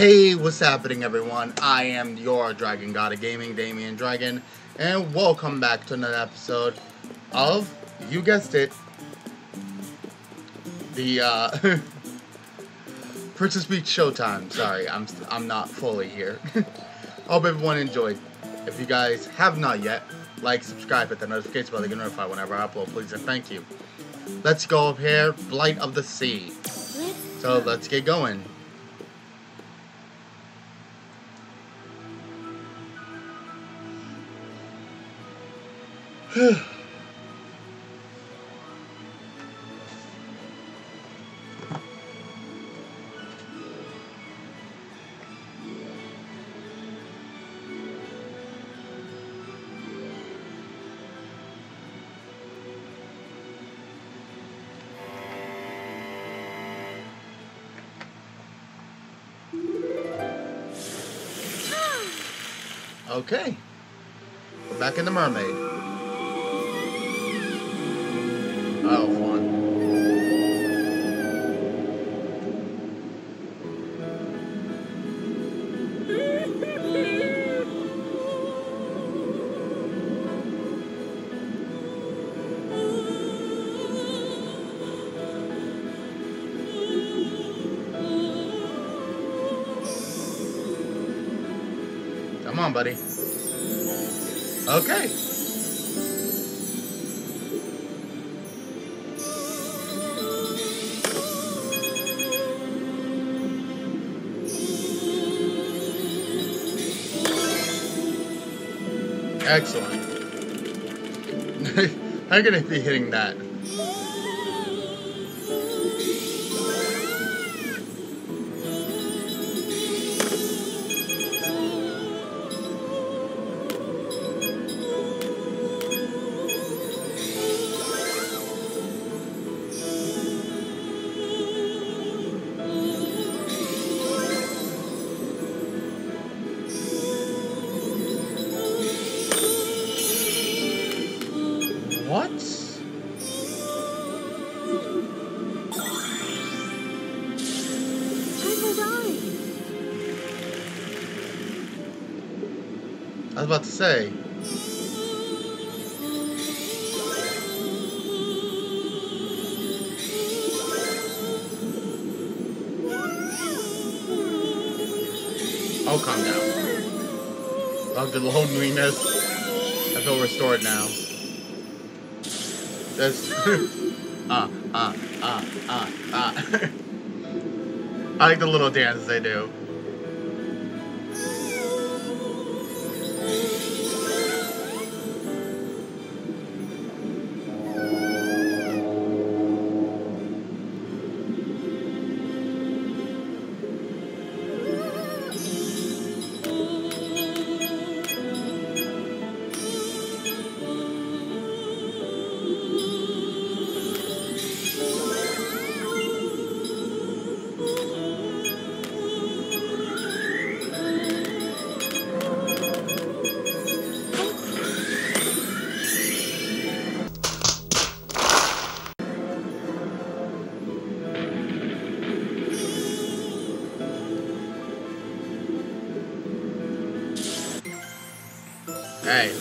Hey, what's happening, everyone? I am your Dragon God of Gaming, Damian Dragon, and welcome back to another episode of, you guessed it, the uh, Princess Peach Showtime. Sorry, I'm I'm not fully here. Hope everyone enjoyed. If you guys have not yet, like, subscribe, hit the notification bell to get notified whenever I upload, please and thank you. Let's go up here, Blight of the Sea. So let's get going. Okay. We're back in the mermaid. Oh, fun. Come on, buddy. Okay. Excellent. I'm gonna be hitting that. About to say. I'll calm down. Love the loneliness. I feel restored now. That's uh uh uh uh uh. I like the little dances they do. Hey,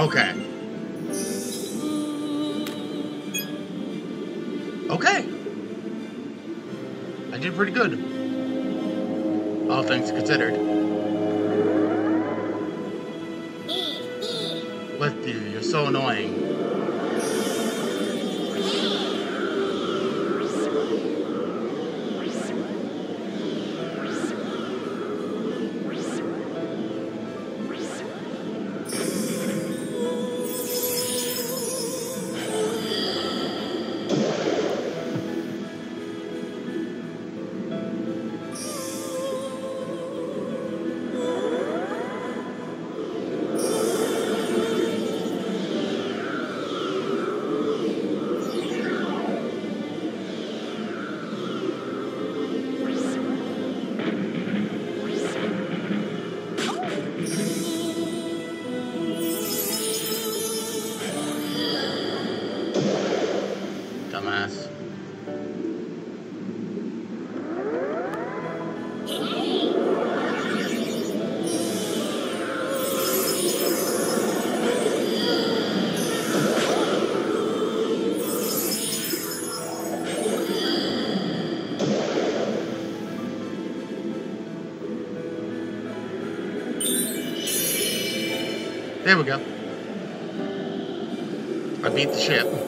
okay. Okay. I did pretty good. All things considered. With you, you're so annoying. There we go. I beat the ship.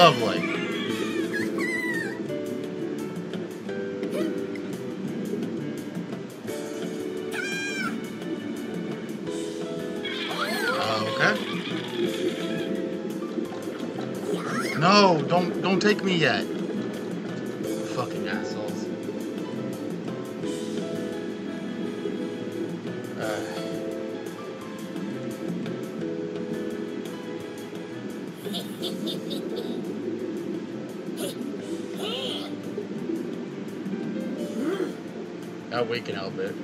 Lovely. Okay. No, don't don't take me yet. Fucking assholes. We can help it.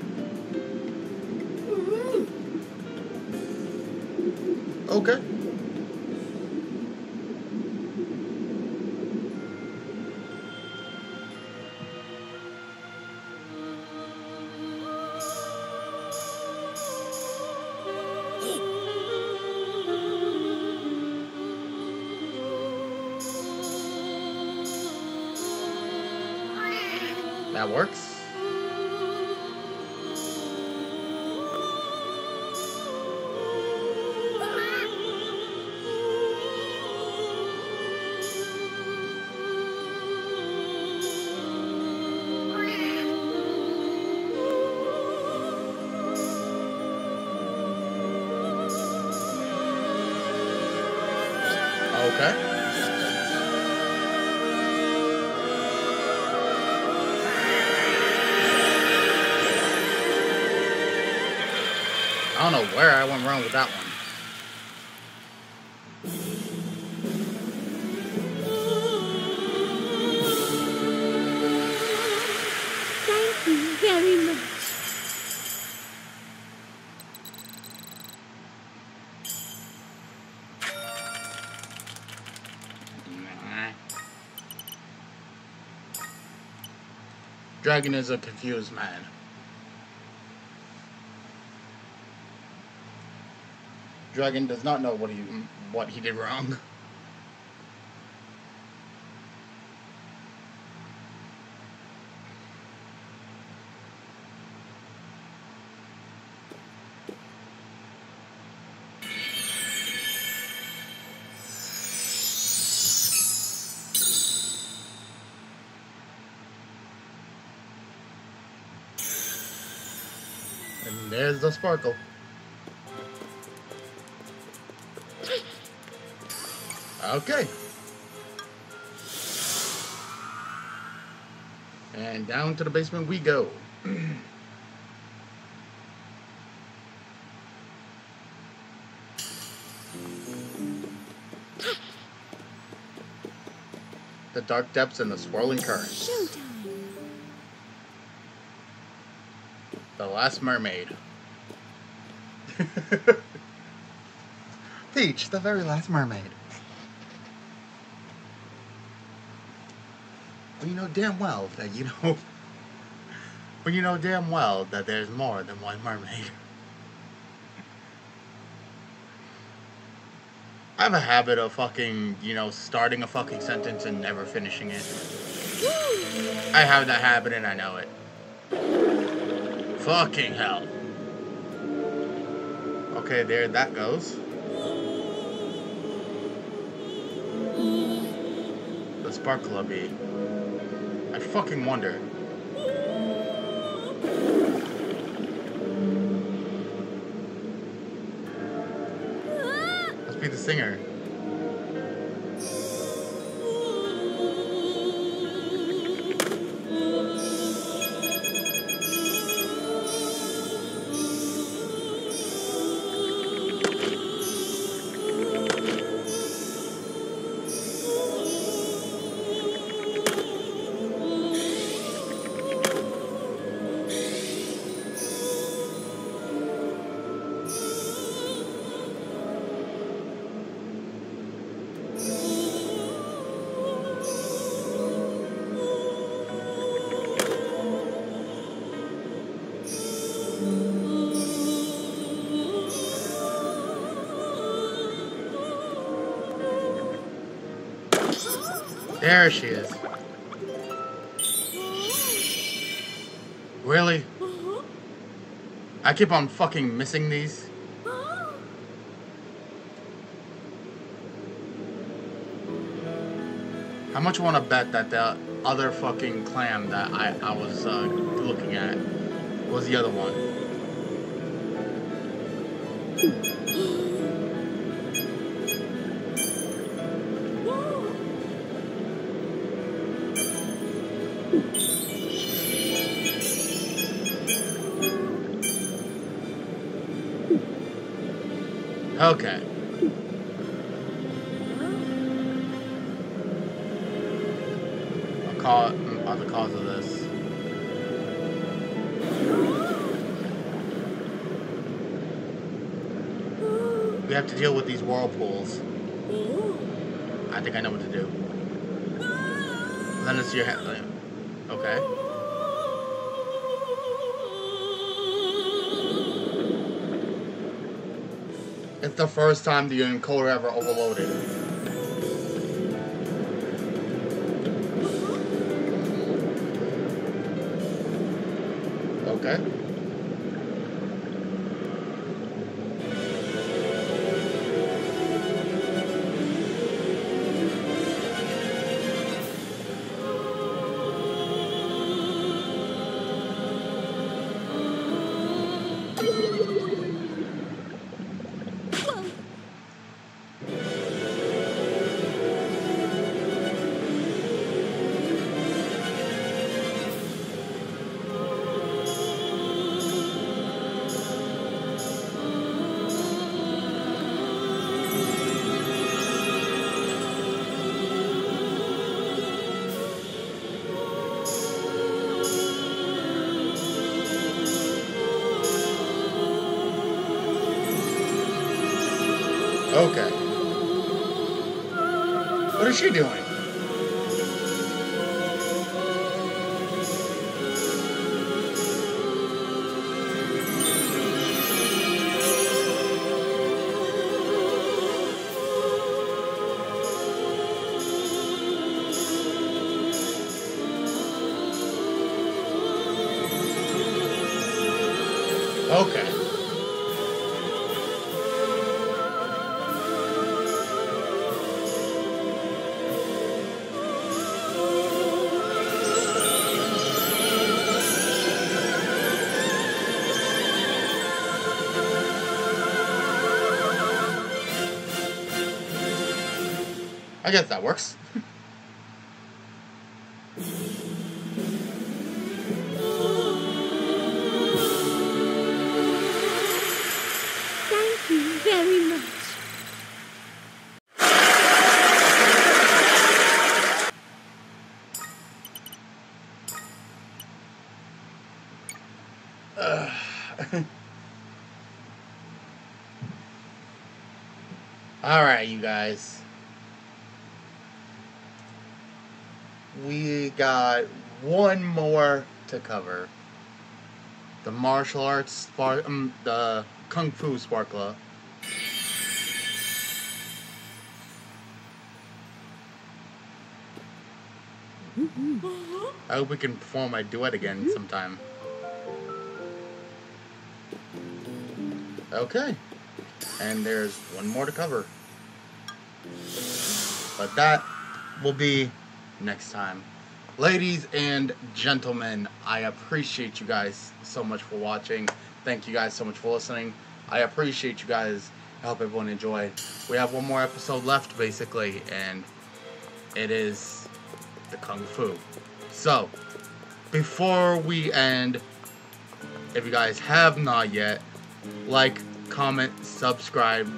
Okay. That works. Where I went wrong with that one. Thank you very much. Dragon is a confused man. Dragon does not know what he what he did wrong. And there's the sparkle. Okay. And down to the basement we go. the dark depths and the swirling currents. The Last Mermaid. Peach, the very last mermaid. You know damn well that you know. Well, you know damn well that there's more than one mermaid. I have a habit of fucking, you know, starting a fucking sentence and never finishing it. I have that habit and I know it. Fucking hell. Okay, there that goes. The Sparkler Bee. I fucking wonder. Must be the singer. There she is. Really? I keep on fucking missing these. How much want to bet that the other fucking clam that I, I was uh, looking at was the other one? Are the cause of this. We have to deal with these whirlpools. I think I know what to do. Then us your hand. Okay. It's the first time the encoder ever overloaded. Okay. She doing? I guess that works. Thank you very much. Alright, you guys. We got one more to cover. The martial arts, spar- um, the kung fu sparkler. I hope we can perform my duet again sometime. Okay. And there's one more to cover. But that will be next time. Ladies and gentlemen, I appreciate you guys so much for watching. Thank you guys so much for listening. I appreciate you guys. I hope everyone enjoyed. We have one more episode left, basically, and it is the Kung Fu. So, before we end, if you guys have not yet, like, comment, subscribe,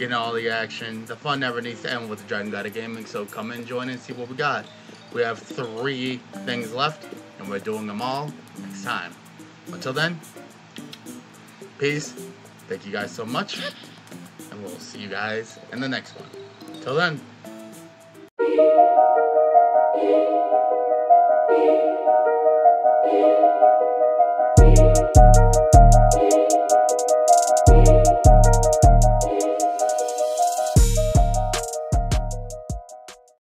getting all the action. The fun never needs to end with Dragon of Gaming, so come and join and see what we got. We have three things left, and we're doing them all next time. Until then, peace. Thank you guys so much, and we'll see you guys in the next one. Till then.